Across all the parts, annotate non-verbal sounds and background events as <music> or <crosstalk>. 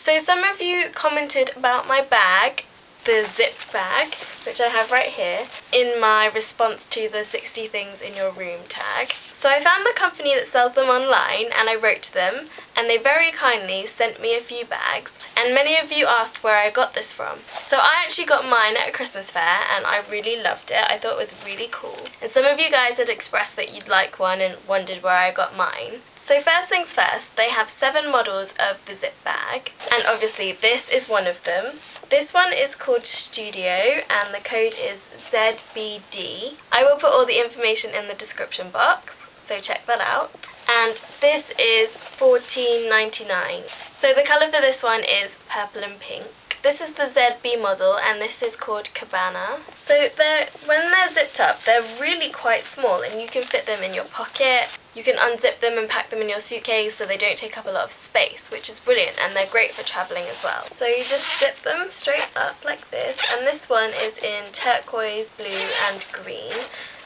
So some of you commented about my bag, the zip bag, which I have right here, in my response to the 60 things in your room tag. So I found the company that sells them online and I wrote to them and they very kindly sent me a few bags and many of you asked where I got this from. So I actually got mine at a Christmas fair and I really loved it. I thought it was really cool. And some of you guys had expressed that you'd like one and wondered where I got mine. So first things first, they have seven models of the zip bag and obviously this is one of them. This one is called Studio and the code is ZBD. I will put all the information in the description box so check that out. And this is $14.99. So the colour for this one is purple and pink. This is the ZB model and this is called Cabana. So they're, when they're zipped up, they're really quite small and you can fit them in your pocket. You can unzip them and pack them in your suitcase so they don't take up a lot of space, which is brilliant and they're great for travelling as well. So you just zip them straight up like this and this one is in turquoise, blue and green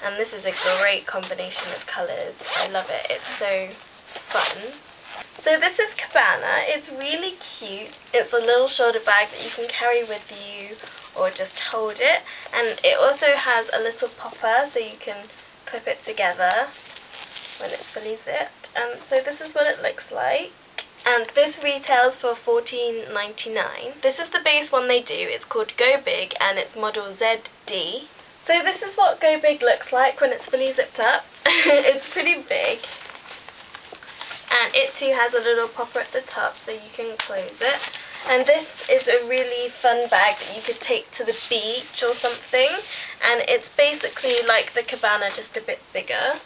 and this is a great combination of colours. I love it. It's so fun. So this is Cabana. It's really cute. It's a little shoulder bag that you can carry with you or just hold it. And it also has a little popper so you can clip it together when it's fully zipped. And so this is what it looks like. And this retails for $14.99. This is the base one they do. It's called Go Big and it's model ZD. So this is what Go Big looks like when it's fully zipped up. <laughs> it's pretty big. And it too has a little popper at the top so you can close it. And this is a really fun bag that you could take to the beach or something. And it's basically like the Cabana, just a bit bigger.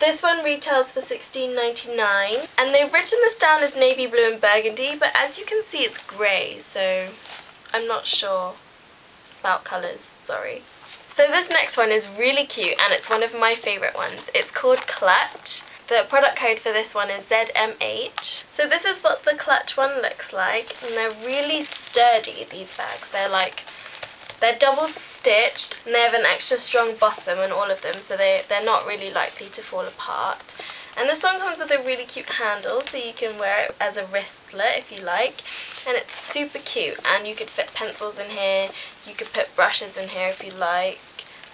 This one retails for $16.99 and they've written this down as navy blue and burgundy but as you can see it's grey so I'm not sure about colours, sorry. So this next one is really cute and it's one of my favourite ones. It's called Clutch. The product code for this one is ZMH. So this is what the Clutch one looks like and they're really sturdy these bags. They're like, they're double stitched and they have an extra strong bottom on all of them so they, they're not really likely to fall apart. And this one comes with a really cute handle so you can wear it as a wristlet if you like. And it's super cute and you could fit pencils in here, you could put brushes in here if you like.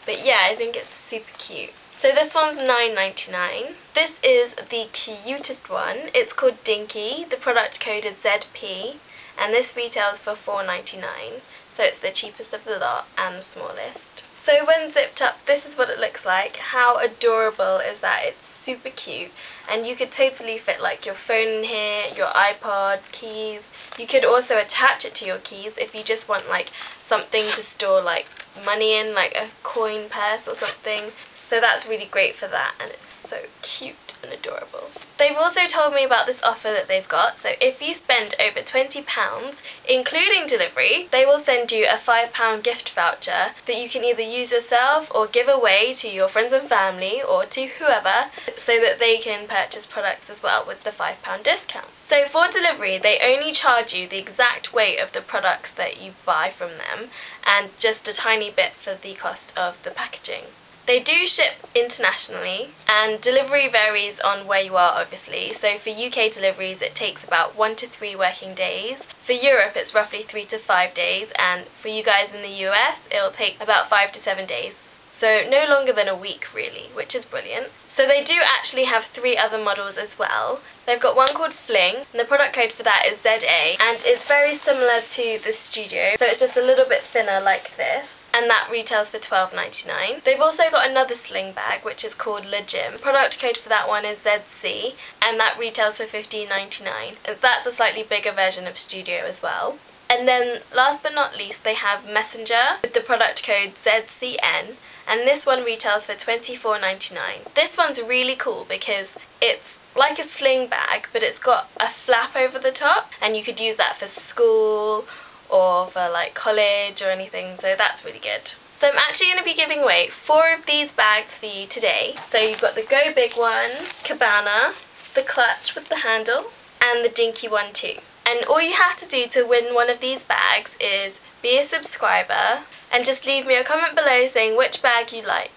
But yeah, I think it's super cute. So this one's $9.99. This is the cutest one. It's called Dinky. The product code is ZP and this retails for $4.99. So it's the cheapest of the lot and the smallest. So when zipped up, this is what it looks like. How adorable is that? It's super cute. And you could totally fit like your phone in here, your iPod, keys. You could also attach it to your keys if you just want like something to store like money in, like a coin purse or something. So that's really great for that and it's so cute and adorable. They've also told me about this offer that they've got, so if you spend over £20, including delivery, they will send you a £5 gift voucher that you can either use yourself or give away to your friends and family or to whoever so that they can purchase products as well with the £5 discount. So for delivery, they only charge you the exact weight of the products that you buy from them and just a tiny bit for the cost of the packaging. They do ship internationally and delivery varies on where you are obviously. So for UK deliveries it takes about one to three working days. For Europe it's roughly three to five days and for you guys in the US it'll take about five to seven days so no longer than a week really, which is brilliant. So they do actually have three other models as well. They've got one called Fling, and the product code for that is ZA, and it's very similar to the Studio, so it's just a little bit thinner like this and that retails for $12.99. They've also got another sling bag which is called Le Gym. Product code for that one is ZC and that retails for $15.99. That's a slightly bigger version of Studio as well. And then last but not least they have Messenger with the product code ZCN and this one retails for $24.99. This one's really cool because it's like a sling bag but it's got a flap over the top and you could use that for school or for like college or anything so that's really good. So I'm actually going to be giving away four of these bags for you today. So you've got the Go Big one, Cabana, the clutch with the handle and the dinky one too. And all you have to do to win one of these bags is be a subscriber and just leave me a comment below saying which bag you like.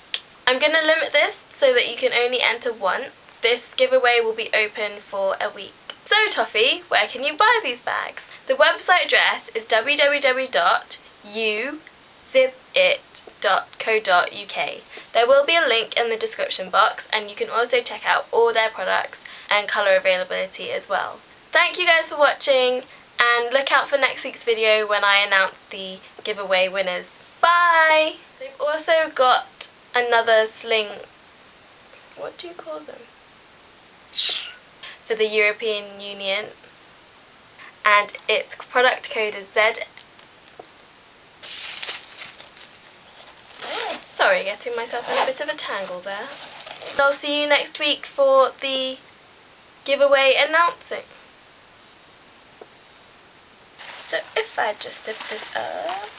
I'm going to limit this so that you can only enter once. This giveaway will be open for a week. So Toffee, where can you buy these bags? The website address is www.uzipit.co.uk. There will be a link in the description box and you can also check out all their products and colour availability as well. Thank you guys for watching and look out for next week's video when I announce the giveaway winners. Bye! They've also got another sling, what do you call them? For the European Union and its product code is Z. Sorry, getting myself in a bit of a tangle there. I'll see you next week for the giveaway announcing. So if I just zip this up.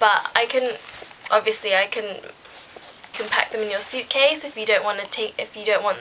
But I can, obviously I can, can pack them in your suitcase if you don't want to take, if you don't want